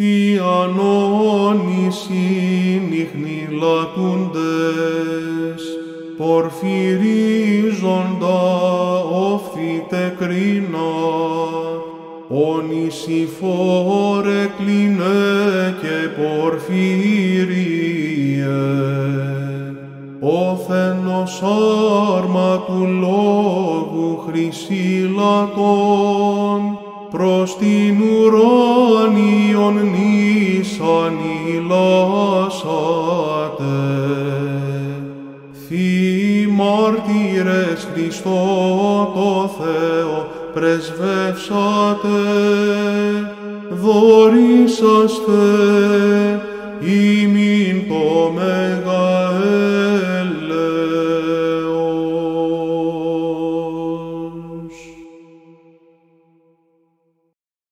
Θείαν όνησιν λατούντες, πορφυρίζοντα όφθητε κρίνα, όνησιφόρε κλίνε και πορφύριε, όθενος άρμα του λόγου χρυσήλατον, προς την ουράνιον νήσαν ηλάσατε. Θείοι μάρτυρες Χριστό το Θεό πρεσβεύσατε, δωρήσαστε,